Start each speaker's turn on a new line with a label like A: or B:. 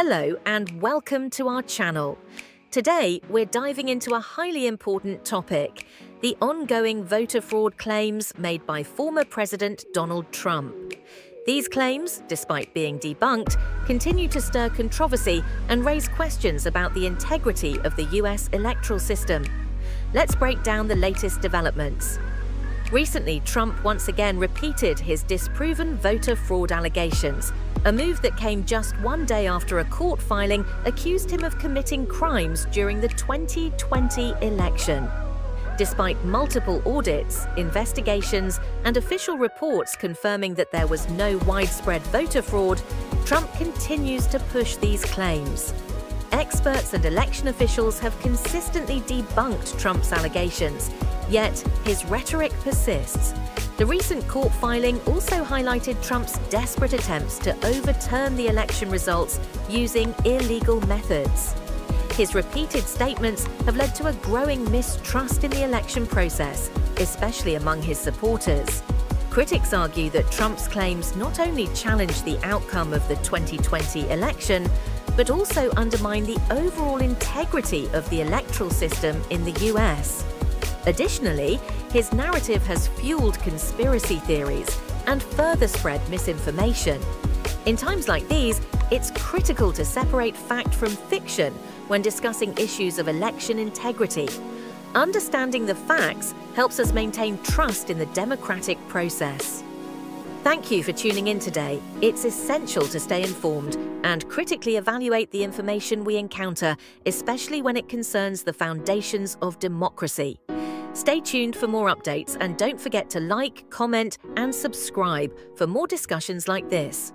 A: Hello and welcome to our channel. Today, we're diving into a highly important topic the ongoing voter fraud claims made by former President Donald Trump. These claims, despite being debunked, continue to stir controversy and raise questions about the integrity of the US electoral system. Let's break down the latest developments. Recently, Trump once again repeated his disproven voter fraud allegations, a move that came just one day after a court filing accused him of committing crimes during the 2020 election. Despite multiple audits, investigations, and official reports confirming that there was no widespread voter fraud, Trump continues to push these claims. Experts and election officials have consistently debunked Trump's allegations, Yet, his rhetoric persists. The recent court filing also highlighted Trump's desperate attempts to overturn the election results using illegal methods. His repeated statements have led to a growing mistrust in the election process, especially among his supporters. Critics argue that Trump's claims not only challenge the outcome of the 2020 election, but also undermine the overall integrity of the electoral system in the US. Additionally, his narrative has fueled conspiracy theories and further spread misinformation. In times like these, it's critical to separate fact from fiction when discussing issues of election integrity. Understanding the facts helps us maintain trust in the democratic process. Thank you for tuning in today. It's essential to stay informed and critically evaluate the information we encounter, especially when it concerns the foundations of democracy. Stay tuned for more updates and don't forget to like, comment, and subscribe for more discussions like this.